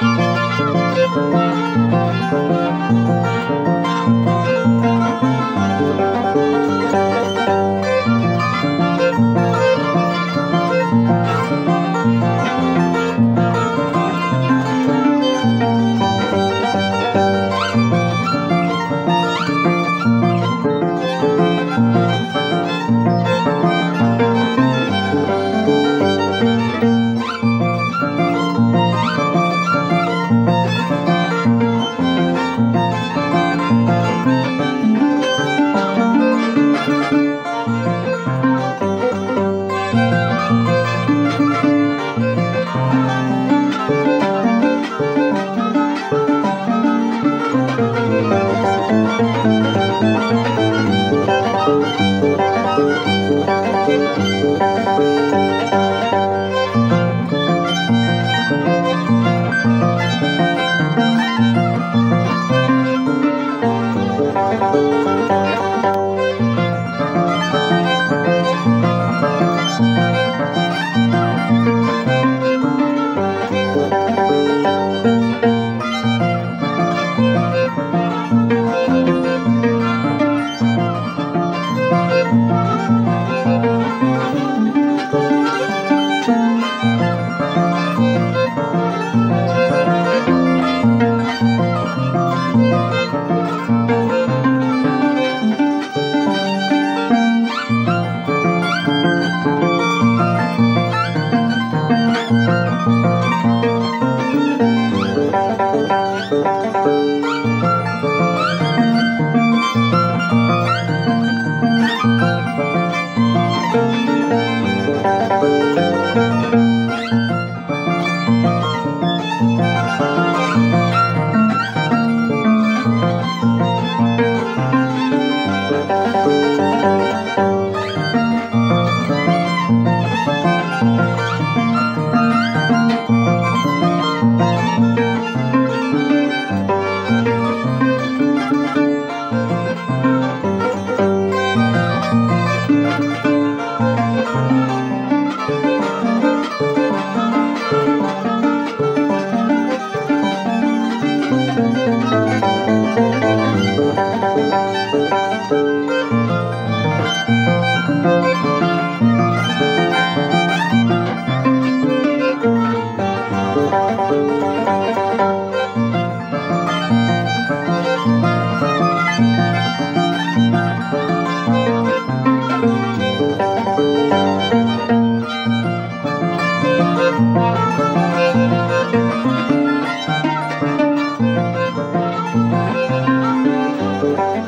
Música Thank you.